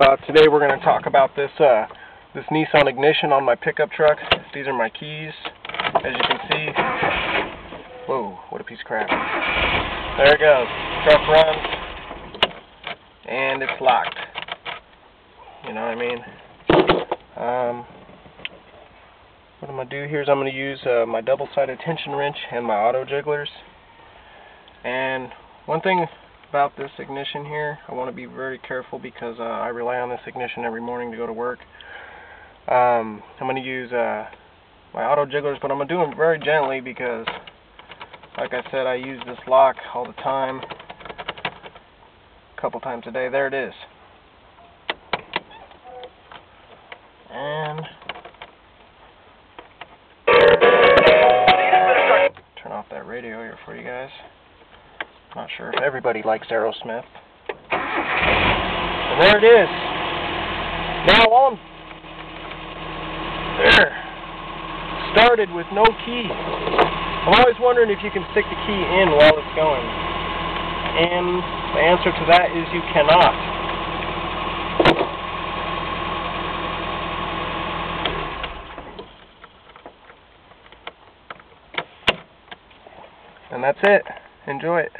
Uh, today we're going to talk about this uh, this Nissan ignition on my pickup truck. These are my keys. As you can see, whoa, what a piece of crap. There it goes. Truck runs, and it's locked. You know what I mean? Um, what I'm going to do here is I'm going to use uh, my double-sided tension wrench and my auto jigglers. And one thing about this ignition here. I want to be very careful because uh, I rely on this ignition every morning to go to work. Um, I'm going to use uh, my auto jigglers, but I'm going to do them very gently because, like I said, I use this lock all the time, a couple times a day. There it is. And turn off that radio here for you guys. Not sure if everybody likes Aerosmith. And there it is. Now I'm there. Started with no key. I'm always wondering if you can stick the key in while it's going. And the answer to that is you cannot. And that's it. Enjoy it.